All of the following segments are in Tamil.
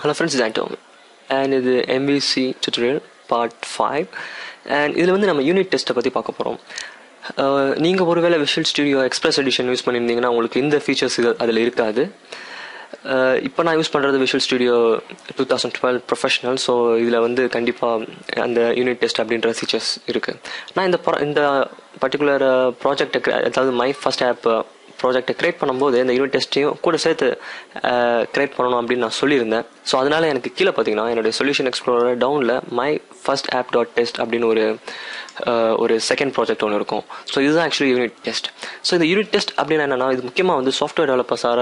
ஹலோ ஃப்ரெண்ட்ஸ் இது ஆட்டோ அண்ட் இது MVC tutorial part five and இதில் வந்து நம்ம யூனிட் டெஸ்ட்டை பற்றி பார்க்க போகிறோம் uh, நீங்கள் ஒருவேளை visual studio express edition use பண்ணியிருந்தீங்கன்னா உங்களுக்கு இந்த ஃபீச்சர்ஸ் இது அதில் இருக்காது. Uh, இப்போ நான் யூஸ் பண்ணுறது visual studio two thousand twelve professional so இதில் வந்து கண்டிப்பாக அந்த யூனிட் டெஸ்ட் அப்படின்ற ஃபீச்சர்ஸ் இருக்குது நான் இந்த இந்த பர்டிகுலர் ப்ராஜெக்டை uh, அதாவது மை ஃபஸ்ட் ஆப் ப்ராஜெக்டை க்ரியேட் பண்ணும்போது இந்த யூனிட் டெஸ்ட்டையும் கூட சேர்த்து க்ரியேட் பண்ணணும் அப்படின்னு நான் சொல்லியிருந்தேன். ஸோ அதனால் எனக்கு கீழே பார்த்தீங்கன்னா என்னுடைய சொல்யூஷன் எக்ஸ்ப்ளோரர் டவுனில் my first app dot test அப்படின்னு ஒரு ஒரு செகண்ட் ப்ராஜெக்ட் ஒன்று இருக்கும். ஸோ இதுதான் ஆக்சுவலி யூனிட் டெஸ்ட் ஸோ இந்த யூனிட் டெஸ்ட் அப்படின்னு என்னென்னா இது முக்கியமாக வந்து சாஃப்ட்வேர் டெவலப்பர்ஸார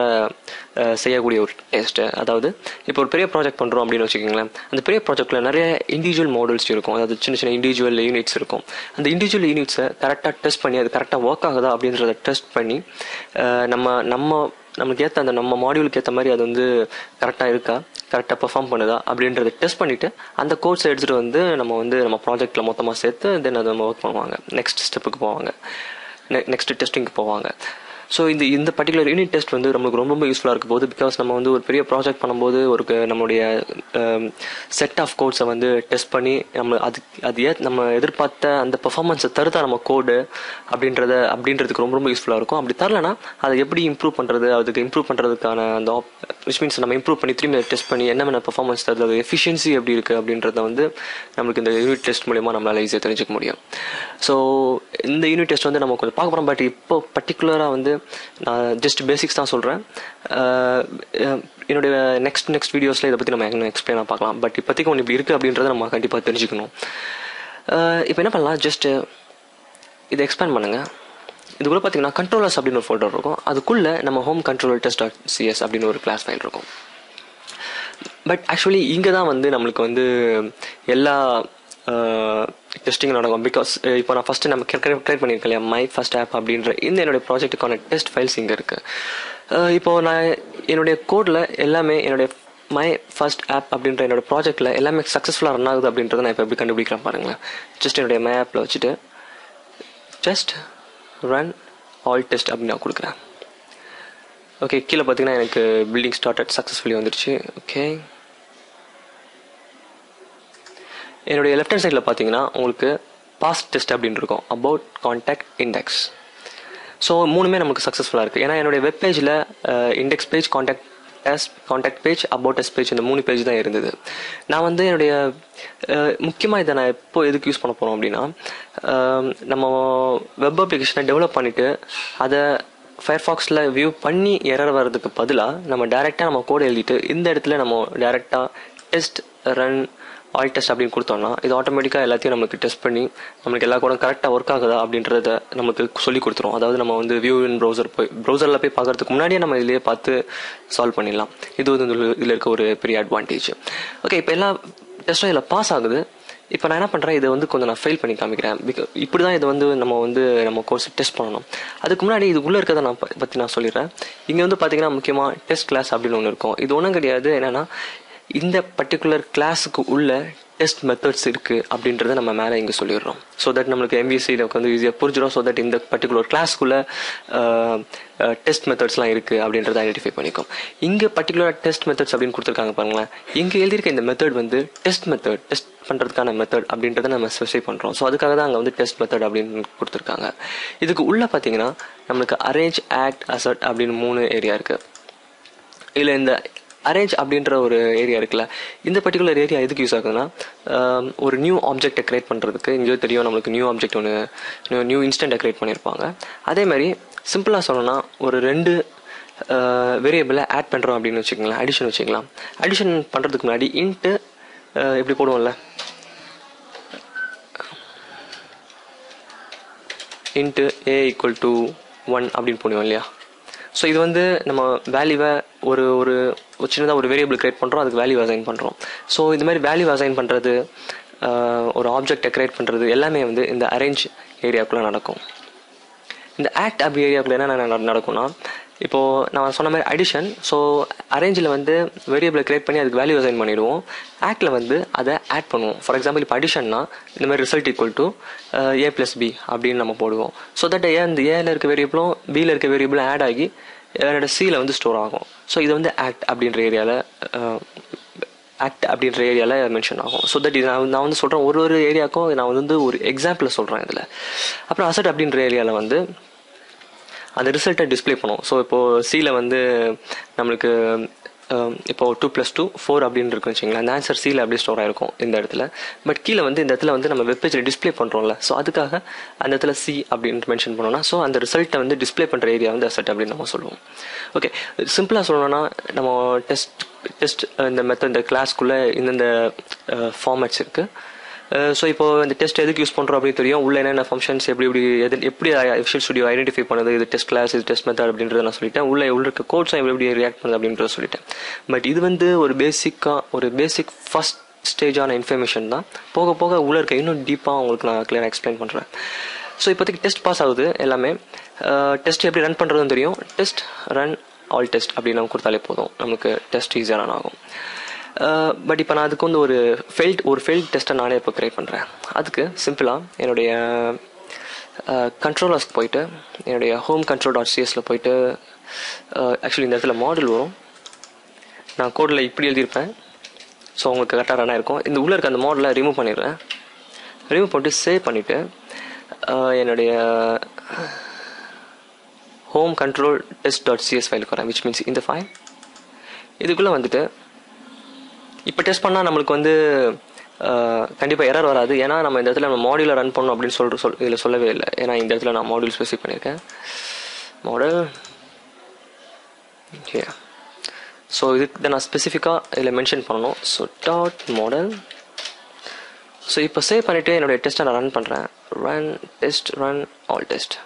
செய்யக்கூடிய ஒரு டெஸ்ட்டு அதாவது இப்போ ஒரு பெரிய ப்ராஜெக்ட் பண்ணுறோம் அப்படின்னு வச்சுக்கோங்களேன். அந்த பெரிய ப்ராஜெக்ட்டில் நிறைய இண்டிவிஜுவல் மாடல்ஸ் இருக்கும். அதாவது சின்ன சின்ன இண்டிவிஜுவல் யூனிட்ஸ் இருக்கும். அந்த இண்டிவிஜுவல் யூனிட்ஸை கரெக்டாக டெஸ்ட் பண்ணி அது கரெக்டாக ஒர்க் ஆகுதா அப்படின்றத டெஸ்ட் பண்ணி நம்ம நம்ம நம்மளுக்கு ஏற்ற அந்த நம்ம மாடியூலுக்கு ஏற்ற மாதிரி அது வந்து கரெக்டாக இருக்கா? கரெக்டாக பெர்ஃபார்ம் பண்ணுதா? அப்படின்றத டெஸ்ட் பண்ணிவிட்டு அந்த கோர்ஸை எடுத்துகிட்டு வந்து நம்ம வந்து நம்ம ப்ராஜெக்ட்டில் மொத்தமாக சேர்த்து தென் அதை நம்ம ஒர்க் பண்ணுவாங்க. நெக்ஸ்ட் ஸ்டெப்புக்கு போவாங்க. நெக்ஸ்ட் டெஸ்டிங்க்கு போவாங்க. ஸோ இந்த இந்த பர்டிகுலர் யூனிட் டெஸ்ட் வந்து நம்மளுக்கு ரொம்ப ரொம்ப யூஸ்ஃபுல்லாக இருக்க போது பிகாஸ் நம்ம வந்து ஒரு பெரிய ப்ராஜெக்ட் பண்ணும்போது ஒரு நம்மளுடைய செட் ஆஃப் கோட்ஸை வந்து டெஸ்ட் பண்ணி நம்ம அது அது ஏ நம்ம எதிர்பார்த்த அந்த பெர்ஃபார்மன்ஸை தருதா நம்ம கோடு அப்படின்றத அப்படின்றதுக்கு ரொம்ப ரொம்ப யூஸ்ஃபுல்லாக இருக்கும். அப்படி தரலனா அதை எப்படி இம்ப்ரூவ் பண்ணுறது அதுக்கு இம்ப்ரூவ் பண்ணுறதுக்கான அந்த ஆப் விச் மீன்ஸ் நம்ம இம்ப்ரூவ் பண்ணி திரும்பி டெஸ்ட் பண்ணி என்ன பெர்ஃபார்மன்ஸ் தருது அது எஃபிஷியன்சி எப்படி இருக்குது அப்படின்றத வந்து நம்மளுக்கு இந்த யூனிட் டெஸ்ட் மூலியமாக நம்மளால் ஈஸியாக தெரிஞ்சுக்க முடியும். ஸோ இந்த யூனிட் டெஸ்ட் வந்து நம்ம கொஞ்சம் பார்க்க போகிறோம் பட் இப்போ பர்டிகுலராக வந்து நான் ஜஸ்ட் பேசிக்ஸ் தான் சொல்கிறேன் என்னுடைய நெக்ஸ்ட் நெக்ஸ்ட் வீடியோஸில் இதை பற்றி நம்ம இன்னும் எக்ஸ்பிளைனாக பார்க்கலாம். பட் இப்போதைக்கு ஒன்று இப்படி இருக்குது அப்படின்றத நம்ம கண்டிப்பாக தெரிஞ்சுக்கணும். இப்போ என்ன பண்ணலாம்? ஜஸ்ட்டு இதை எக்ஸ்பேண்ட் பண்ணுங்கள் இதுக்குள்ளே பார்த்தீங்கன்னா கண்ட்ரோலர்ஸ் அப்படின்னு ஒரு ஃபோல்டர் இருக்கும். அதுக்குள்ளே நம்ம home controller test dot CS அப்படின்னு ஒரு கிளாஸ் ஃபைல் இருக்கும். பட் ஆக்சுவலி இங்கே தான் வந்து நம்மளுக்கு வந்து எல்லா டெஸ்டிங் நடக்கும். பிகாஸ் இப்போ நான் ஃபஸ்ட்டு நம்ம கிரியேட் பண்ணியிருக்கேன் இல்லையா? மை ஃபஸ்ட் ஆப் அப்படின்ற இந்த என்னுடைய ப்ராஜெக்ட்டுக்கான டெஸ்ட் ஃபைல்ஸ் இங்கே இருக்குது இப்போது நான் என்னுடைய கோடில் எல்லாமே என்னுடைய மை ஃபர்ஸ்ட் ஆப் அப்படின்ற என்னோட ப்ராஜெக்ட்டில் எல்லாமே சக்ஸஸ்ஃபுல்லாக ரன் ஆகுது அப்படின்றத நான் இப்போ எப்படி கண்டுபிடிக்கிறேன் பாருங்களேன். ஜஸ்ட் என்னுடைய மை ஆப்பில் வச்சுட்டு ஜஸ்ட் ரன் ஆல் டெஸ்ட் அப்படின்னு நான் கொடுக்குறேன். ஓகே கீழே பார்த்தீங்கன்னா எனக்கு பில்டிங் ஸ்டார்டட் சக்ஸஸ்ஃபுல்லி வந்துருச்சு. ஓகே என்னுடைய லெஃப்ட் ஹேண்ட் சைடில் பார்த்தீங்கன்னா உங்களுக்கு பாஸ்ட் டெஸ்ட் அப்படின்னு இருக்கும். அபவுட் கான்டாக்ட் இண்டெக்ஸ் ஸோ மூணுமே நமக்கு சக்ஸஸ்ஃபுல்லாக இருக்குது ஏன்னா என்னுடைய வெப் பேஜில் index page contact test contact page about test page இந்த மூணு பேஜ் தான் இருந்தது. நான் வந்து என்னுடைய முக்கியமாக இதை நான் எப்போ எதுக்கு யூஸ் பண்ண போகிறோம் அப்படின்னா நம்ம வெப் அப்ளிகேஷனை டெவலப் பண்ணிவிட்டு அதை ஃபயர்ஃபாக்ஸில் வியூ பண்ணி எரர் வர்றதுக்கு பதிலாக நம்ம டேரெக்டாக நம்ம கோடு எழுதிட்டு இந்த இடத்துல நம்ம டேரெக்டாக டெஸ்ட் ரன் ஆல் டெஸ்ட் அப்படின்னு கொடுத்தோம்னா இது ஆட்டோமேட்டிக்காக எல்லாத்தையும் நமக்கு டெஸ்ட் பண்ணி நம்மளுக்கு எல்லா கூட கரெக்டாக ஒர்க் ஆகுதா அப்படின்றத நமக்கு சொல்லி கொடுத்துரும். அதாவது நம்ம வந்து வியூ இன் ப்ரௌசர் போய் ப்ரௌசரில் போய் பார்க்கறதுக்கு முன்னாடியே நம்ம இதிலேயே பார்த்து சால்வ் பண்ணிடலாம். இது வந்து இதில் இருக்க ஒரு பெரிய அட்வான்டேஜ் ஓகே இப்போ எல்லா டெஸ்ட்டும் இதில் பாஸ் ஆகுது. இப்போ நான் என்ன பண்ணுறேன் இதை வந்து கொஞ்சம் நான் ஃபெயில் பண்ணி காமிக்கிறேன். பிக இப்படி தான் இதை வந்து நம்ம வந்து நம்ம கோர்ஸ் டெஸ்ட் பண்ணணும். அதுக்கு முன்னாடி இது உள்ளே இருக்கிறத நான் பற்றி நான் சொல்லிடுறேன். இங்கே வந்து பார்த்தீங்கன்னா முக்கியமாக டெஸ்ட் கிளாஸ் அப்படின்னு ஒன்று இருக்கும். இது ஒன்றும் கிடையாது. என்னென்னா இந்த பர்டிகுலர் கிளாஸுக்கு உள்ள டெஸ்ட் மெத்தட்ஸ் இருக்குது அப்படின்றத நம்ம மேலே இங்கே சொல்லிடுறோம். ஸோ தட் நம்மளுக்கு எம்பிசியில் உட்காந்து ஈஸியாக புரிஞ்சிடும். ஸோ தட் இந்த பர்டிகுலர் கிளாஸ்க்குள்ளே டெஸ்ட் uh, மெத்தட்ஸ்லாம் uh, இருக்குது அப்படின்றத ஐடென்டிஃபை பண்ணிக்கும். இங்கே பர்டிகுலர் டெஸ்ட் மெத்தட்ஸ் அப்படின்னு கொடுத்துருக்காங்க பாருங்களேன். இங்கே எழுதியிருக்க இந்த மெத்தட் வந்து டெஸ்ட் மெத்தட் டெஸ்ட் பண்ணுறதுக்கான மெத்தட் அப்படின்றத நம்ம ஸ்பெசிஃபை பண்ணுறோம் ஸோ அதுக்காக தான் அங்கே வந்து டெஸ்ட் மெத்தட் அப்படின்னு கொடுத்துருக்காங்க. இதுக்கு உள்ளே பார்த்தீங்கன்னா நம்மளுக்கு அரேஞ்ச் ஆக்ட் அசட் அப்படின்னு மூணு ஏரியா இருக்குது இதில் இந்த அரேஞ்ச் அப்படின்ற ஒரு ஏரியா இருக்குல்ல. இந்த பர்டிகுலர் ஏரியா எதுக்கு யூஸ் ஆகுதுன்னா ஒரு நியூ ஆப்ஜெக்டை கிரியேட் பண்ணுறதுக்கு இங்கேயோ தெரியும் நம்மளுக்கு நியூ ஆப்ஜெக்ட் ஒன்று நியூ இன்ஸ்டண்ட்டை கிரியேட் பண்ணியிருப்பாங்க அதே மாதிரி சிம்பிளாக சொல்லணும்னா ஒரு ரெண்டு வேரியபிளை ஆட் பண்ணுறோம் அப்படின்னு வச்சுக்கோங்களேன் அடிஷன் வச்சுக்கலாம். அடிஷன் பண்ணுறதுக்கு முன்னாடி இன்ட்டு எப்படி போடுவோம்ல? Int a equal to one அப்படின்னு போடுவோம் இல்லையா? ஸோ இது வந்து நம்ம வேல்யூவை ஒரு ஒரு சின்னதாக ஒரு வேரியபிள் கிரியேட் பண்ணுறோம் அதுக்கு வேல்யூ அசைன் பண்ணுறோம் ஸோ இது மாதிரி வேல்யூ அசைன் பண்ணுறது ஒரு ஆப்ஜெக்டை கிரியேட் பண்ணுறது எல்லாமே வந்து இந்த அரேஞ்ச் ஏரியாவுக்குள்ளே நடக்கும். இந்த ஆக்ட் அப்படி ஏரியாவுக்குள்ள என்ன நடக்கும்னா இப்போது நான் சொன்ன மாதிரி அடிஷன் ஸோ அரேஞ்சில் வந்து வேரியபிளை கிரியேட் பண்ணி அதுக்கு வேல்யூ அசைன் பண்ணிடுவோம். ஆக்டில் வந்து அதை ஆட் பண்ணுவோம். ஃபார் எக்ஸாம்பிள் இப்போ அடிஷன்னா இந்த மாதிரி result equal to a plus b அப்படின்னு நம்ம போடுவோம். ஸோ தட் ஏ இந்த ஏல இருக்க வேரியபிளும் பியில் இருக்க வேரியபிளும் ஆட் ஆகி என்னோட சியில் வந்து ஸ்டோர் ஆகும். ஸோ இது வந்து ஆக்ட் அப்படின்ற ஏரியாவில் ஆக்ட் uh, அப்படின்ற ஏரியாவில் மென்ஷன் ஆகும். ஸோ தட் இது நான் நான் வந்து சொல்கிறேன் ஒரு ஒரு ஏரியாவுக்கும் நான் வந்து ஒரு எக்ஸாம்பிள் சொல்கிறேன் இதில். அப்புறம் அசட் அப்படின்ற ஏரியாவில் வந்து அந்த ரிசல்ட்டை டிஸ்ப்ளே பண்ணும். ஸோ இப்போது சியில் வந்து நம்மளுக்கு இப்போ டூ ப்ளஸ் டூ ஃபோர் அப்படின்னு இருக்குன்னு வச்சுங்களேன் அந்த ஆன்சர் சியில் அப்படியே ஸ்டோர் ஆயிருக்கும் இந்த இடத்துல. பட் கீழே வந்து இந்த இடத்துல வந்து நம்ம வெப்பேஜில் டிஸ்ப்ளே பண்ணுறோம்ல ஸோ அதுக்காக அந்த இடத்துல சி அப்படின்னு மென்ஷன் பண்ணோம்னா ஸோ அந்த ரிசல்ட்டை வந்து டிஸ்ப்ளே பண்ணுற ஏரியா வந்து அசட் அப்படின்னு நம்ம சொல்லுவோம். ஓகே சிம்பிளாக சொல்லணும்னா நம்ம டெஸ்ட் டெஸ்ட் இந்த மெத்தட் இந்த கிளாஸ்க்குள்ளே இந்தந்த ஃபார்மேட்ஸ் இருக்குது Uh, ஸோ இப்போ இந்த டெஸ்ட் எதுக்கு யூஸ் பண்ணுறோம் அப்படின்னு தெரியும். உள்ள என்னென்ன ஃபங்க்ஷன்ஸ் எப்படி எப்படி எது எப்படி விஷுவல் ஸ்டுடியோ ஐடென்டிஃபை பண்ணுது? இது டெஸ்ட் கிளாஸ் இது டெஸ்ட் மெத்தட் அப்படின்றத நான் சொல்லிட்டேன். உள்ள உள்ள இருக்க கோட்ஸும் எப்படி எப்படி ரியாக்ட் பண்ணுது அப்படின்றத சொல்லிட்டேன். பட் இது வந்து ஒரு பேசிக்காக ஒரு பேசிக் ஃபர்ஸ்ட் ஸ்டேஜான இன்ஃபர்மேஷன் தான். போக போக உள்ள இருக்க இன்னும் டீப்பாக உங்களுக்கு நான் கிளியராக எக்ஸ்பிளைன் பண்ணுறேன் ஸோ இப்போதைக்கு டெஸ்ட் பாஸ் ஆகுது எல்லாமே. Uh, டெஸ்ட் எப்படி ரன் பண்ணுறதுன்னு தெரியும். டெஸ்ட் ரன் ஆல் டெஸ்ட் அப்படின்னு நம்ம கொடுத்தாலே போதும். நமக்கு டெஸ்ட் ஈஸியாக ரன் ஆகும். Uh, பட் இப்போ நான் அதுக்கு வந்து ஒரு ஃபெல்ட் ஒரு ஃபெல்ட் டெஸ்ட்டை நானே இப்போ க்ரியேட் பண்ணுறேன் அதுக்கு சிம்பிளாக என்னுடைய uh, கண்ட்ரோலர்ஸ்க்கு போயிட்டு என்னுடைய ஹோம் கண்ட்ரோல் டாட் சிஎஸில் போயிட்டு uh, ஆக்சுவலி இந்த இடத்துல மாடல் வரும். நான் கோடில் இப்படி எழுதியிருப்பேன். ஸோ உங்களுக்கு கரெக்டாக ரன் ஆகிருக்கும் இந்த உள்ளே இருக்க அந்த மாடலை ரிமூவ் பண்ணிடுறேன். ரிமூவ் பண்ணிட்டு சேவ் பண்ணிவிட்டு என்னுடைய home control test dot CS ஃபைலுக்கு வரேன் விச் மீன்ஸ் இந்த ஃபைல் இதுக்குள்ளே வந்துட்டு இப்போ டெஸ்ட் பண்ணால் நம்மளுக்கு வந்து கண்டிப்பாக எரர் வராது. ஏன்னா நம்ம இந்த இடத்துல நம்ம மாடியூலை ரன் பண்ணணும் அப்படின்னு சொல்கிற சொல் இதில் சொல்லவே இல்லை. ஏன்னா இந்த இடத்துல நான் மாடியூல் ஸ்பெசிஃபிக் பண்ணியிருக்கேன். மாடல் ஓகே ஸோ இதுக்கு நான் ஸ்பெசிஃபிக்காக இதில் மென்ஷன் பண்ணணும். ஸோ டாட் மாடல் ஸோ இப்போ சேவ் பண்ணிவிட்டு என்னுடைய டெஸ்ட்டை நான் ரன் பண்ணுறேன் run test run all test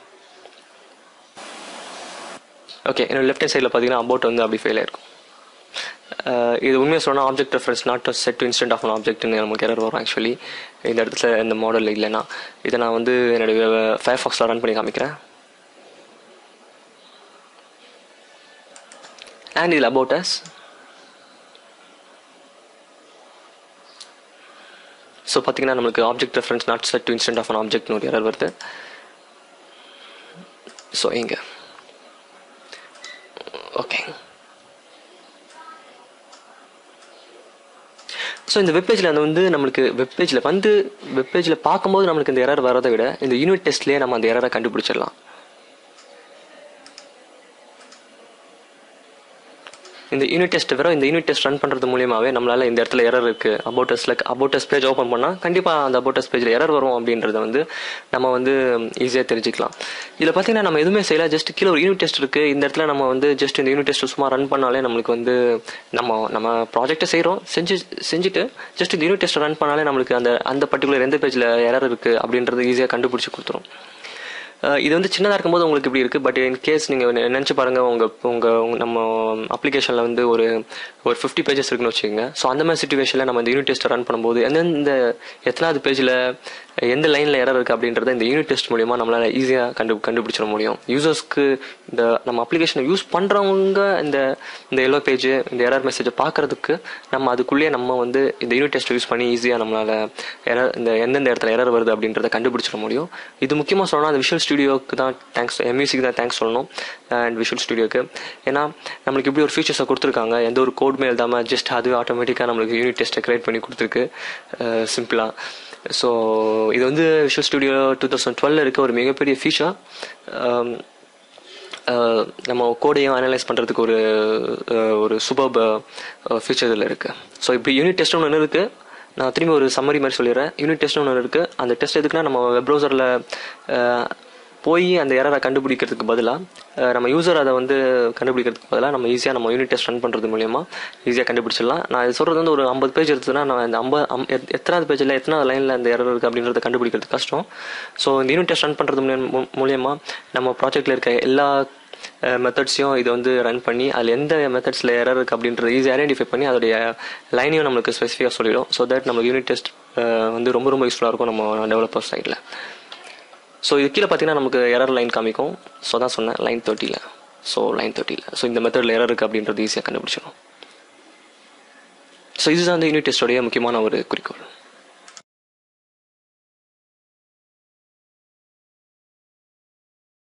okay என்னோடய லெஃப்ட் ஹேண்ட் சைடில் பார்த்தீங்கன்னா அபவுட் வந்து அப்படி ஃபெயில் ஆயிருக்கும். இது உண்மையாக சொன்னால் object reference not set to instance of an ஆப்ஜெக்ட்னு நமக்கு எரர் வரும் ஆக்சுவலி இந்த இடத்துல இந்த மாடல் இல்லைன்னா இதை நான் வந்து என்னுடைய ஃபயர் ஃபாக்ஸில் ரன் பண்ணி காமிக்கிறேன். அண்ட் இதில் அபவுட் அஸ் ஸோ பார்த்தீங்கன்னா நம்மளுக்கு object reference not set to instance of an ஆப்ஜெக்ட்னு ஒரு எரர் வருது. ஸோ இங்கே. ஓகே ஸோ இந்த வெப்பேஜில் அந்த வந்து நம்மளுக்கு வெப்பேஜில் வந்து வெப்பேஜில் பார்க்கும்போது நம்மளுக்கு இந்த எரர் வரதை விட இந்த யூனிட் டெஸ்ட்லேயே நம்ம அந்த எரரை கண்டுபிடிச்சிடலாம். இந்த யூனிட் டெஸ்ட் வெறும் இந்த யூனிட் டெஸ்ட் ரன் பண்ணுறது மூலியமாகவே நம்மளால இந்த இடத்துல எரர் இருக்கு. அபவுட் டெஸ்ட் பேஜ் ஓப்பன் பண்ணால் கண்டிப்பாக அந்த அபோட்டஸ் பேஜில் எரர் வரும் அப்படின்றத வந்து நம்ம வந்து ஈஸியாக தெரிஞ்சுக்கலாம். இதில் பார்த்தீங்கன்னா நம்ம எதுவுமே செய்யல. ஜஸ்ட் கீழே ஒரு யூனிட் டெஸ்ட் இருக்குது இந்த இடத்துல நம்ம வந்து ஜஸ்ட் இந்த யூனிட் டெஸ்ட் சும்மா ரன் பண்ணாலே நம்மளுக்கு வந்து நம்ம நம்ம ப்ராஜெக்ட்டை செய்கிறோம் செஞ்சு செஞ்சுட்டு ஜஸ்ட் இந்த யூனிட் டெஸ்ட் ரன் பண்ணாலே நம்மளுக்கு அந்த அந்த பர்டிகுலர் எந்த பேஜில் எரர் இருக்குது அப்படின்றது ஈஸியாக கண்டுபிடிச்சி கொடுத்துரும். இது வந்து சின்னதாக இருக்கும்போது உங்களுக்கு இப்படி இருக்குது பட் இன் கேஸ் நீங்கள் நினச்சி பாருங்கள் உங்கள் உங்கள் நம்ம அப்ளிகேஷனில் வந்து ஒரு ஒரு ஃபிஃப்டி பேஜஸ் இருக்குன்னு வச்சுக்கோங்க. ஸோ அந்த மாதிரி சுச்சுவேஷனில் நம்ம இந்த யூனிட் டெஸ்ட்டை ரன் பண்ணும்போது எந்தெந்த எத்தனாவது பேஜில் எந்த லைனில் எரர் இருக்குது அப்படின்றத இந்த யூனிட் டெஸ்ட் மூலிமா நம்மளால் ஈஸியாக கண்டு கண்டுபிடிச்சிட முடியும். யூசர்ஸ்க்கு இந்த நம்ம அப்ளிகேஷனை யூஸ் பண்ணுறவங்க இந்த இந்த எல்லோ பேஜ் இந்த எரர் மெசேஜை பார்க்கறதுக்கு நம்ம அதுக்குள்ளேயே நம்ம வந்து இந்த யூனிட் டெஸ்ட் யூஸ் பண்ணி ஈஸியாக நம்மளால் எரர் இந்த எந்தெந்த இடத்துல எரர் வருது அப்படின்றத கண்டுபிடிச்சிட முடியும். இது முக்கியமாக eh, சொல்லணும் அந்த விஷுவல் ஸ்டுடியோக்கு தான் தேங்க்ஸ் மியூசிக் தான் தேங்க்ஸ் சொல்லணும் அண்ட் விஷுவல் ஸ்டுடியோக்கு ஏன்னா நம்மளுக்கு இப்படி ஒரு ஃபீச்சர்ஸை கொடுத்துருக்காங்க. எந்த ஒரு கோட்மே எழுதாமல் ஜஸ்ட் அதுவே ஆட்டோமேட்டிக்காக நம்மளுக்கு யூனிட் டெஸ்ட்டை கிரியேட் பண்ணி கொடுத்துருக்கு. சிம்பிளாக ஸோ இது வந்து visual studio two thousand twelve இருக்க ஒரு மிகப்பெரிய ஃபீச்சர் um, uh, நம்ம கோடையும் அனலைஸ் பண்ணுறதுக்கு ஒரு uh, ஒரு சூப்பர் ஃபீச்சர் இதில் இருக்குது ஸோ இப்படி யூனிட் டெஸ்ட் ஒன்று இருக்குது நான் திரும்பி ஒரு சம்மரி மாதிரி சொல்லிடுறேன். யூனிட் டெஸ்ட் ஒன்று இருக்குது அந்த டெஸ்ட் எதுக்குன்னா நம்ம வெப் ப்ரௌசரில் போய் அந்த எரரை கண்டுபிடிக்கிறதுக்கு பதிலாக நம்ம யூசர் அதை வந்து கண்டுபிடிக்கிறதுக்கு பதிலாக நம்ம ஈஸியாக நம்ம யூனிட் டெஸ்ட் ரன் பண்ணுறது மூலியமாக ஈஸியாக கண்டுபிடிச்சிடலாம். நான் இது சொல்கிறது வந்து ஒரு ஐம்பது பேஜ் எடுத்ததுன்னா நான் இந்த ஐம்பது அம்- எத்தனாவது பேஜில் எத்தனாவது லைனில் அந்த எரர் இருக்குது அப்படின்றத கண்டுபிடிக்கிறது கஷ்டம். ஸோ இந்த யூனிட் டெஸ்ட் ரன் பண்ணுறது மூலியமாக நம்ம ப்ராஜெக்டில் இருக்க எல்லா மெத்தட்ஸையும் இதை வந்து ரன் பண்ணி அதில் எந்த மெத்தட்ஸில் எரர் இருக்குது அப்படின்றத ஈஸியாக ஐடென்டிஃபை பண்ணி அதோடைய லைனையும் நம்மளுக்கு ஸ்பெசிஃபிக்காக சொல்லிடும். ஸோ தட் நம்ம யூனிட் டெஸ்ட் வந்து ரொம்ப ரொம்ப யூஸ்ஃபுல்லாக இருக்கும் நம்ம டெவலப்பர் சைடில் ஸோ இது கீழே பார்த்தீங்கன்னா நமக்கு எரர் லைன் காமிக்கும். ஸோ தான் சொன்னேன் லைன் தேர்ட்டியில் ஸோ லைன் தேர்ட்டியில் ஸோ இந்த மெத்தடில் எரர் இருக்குது அப்படின்றது ஈஸியாக கண்டுபிடிச்சிடும் ஸோ இதுதான் அந்த யூனிட் டெஸ்டோடைய முக்கியமான ஒரு குறிக்கோள்.